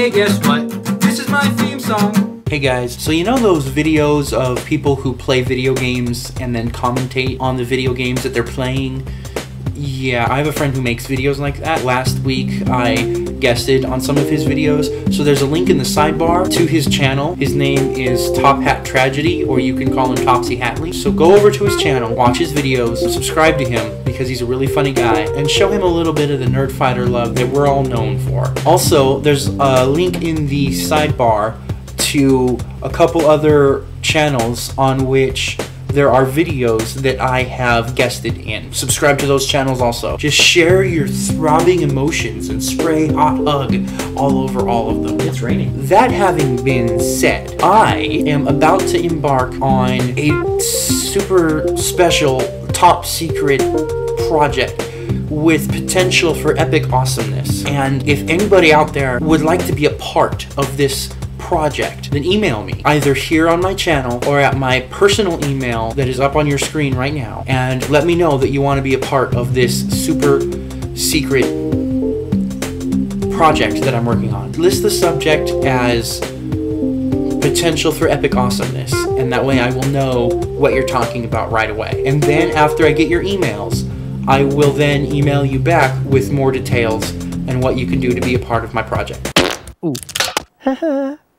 Hey, guess what? This is my theme song. Hey guys, so you know those videos of people who play video games and then commentate on the video games that they're playing? Yeah, I have a friend who makes videos like that. Last week I guested on some of his videos. So there's a link in the sidebar to his channel. His name is Top Hat Tragedy, or you can call him Topsy Hatley. So go over to his channel, watch his videos, subscribe to him because he's a really funny guy, and show him a little bit of the Nerdfighter love that we're all known for. Also, there's a link in the sidebar to a couple other channels on which there are videos that I have guested in. Subscribe to those channels also. Just share your throbbing emotions and spray hot hug all over all of them. It's raining. That having been said, I am about to embark on a super special, top secret project with potential for epic awesomeness. And if anybody out there would like to be a part of this project, then email me either here on my channel or at my personal email that is up on your screen right now and let me know that you want to be a part of this super secret project that I'm working on. List the subject as potential for epic awesomeness, and that way I will know what you're talking about right away. And then after I get your emails, I will then email you back with more details and what you can do to be a part of my project. Ooh.